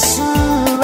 I